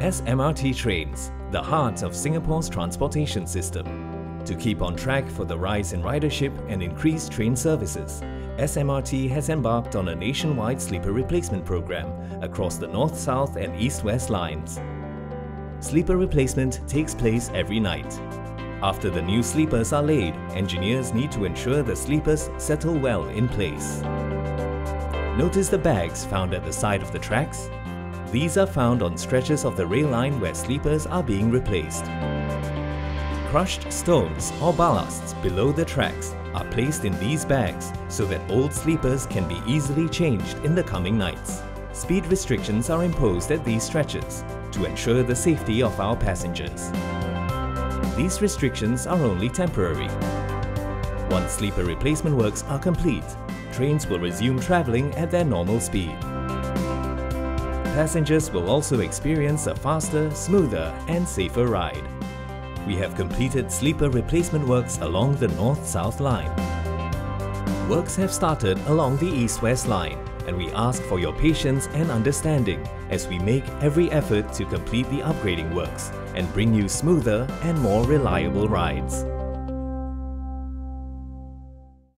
SMRT trains, the heart of Singapore's transportation system. To keep on track for the rise in ridership and increased train services, SMRT has embarked on a nationwide sleeper replacement program across the north-south and east-west lines. Sleeper replacement takes place every night. After the new sleepers are laid, engineers need to ensure the sleepers settle well in place. Notice the bags found at the side of the tracks these are found on stretches of the rail line where sleepers are being replaced. Crushed stones or ballasts below the tracks are placed in these bags so that old sleepers can be easily changed in the coming nights. Speed restrictions are imposed at these stretches to ensure the safety of our passengers. These restrictions are only temporary. Once sleeper replacement works are complete, trains will resume travelling at their normal speed passengers will also experience a faster, smoother and safer ride. We have completed sleeper replacement works along the North-South line. Works have started along the East-West line and we ask for your patience and understanding as we make every effort to complete the upgrading works and bring you smoother and more reliable rides.